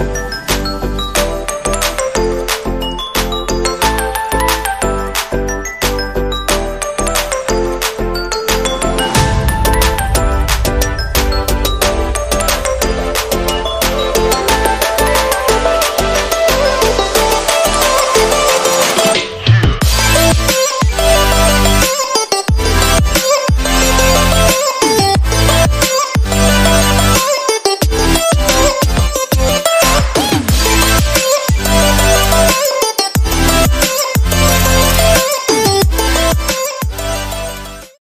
you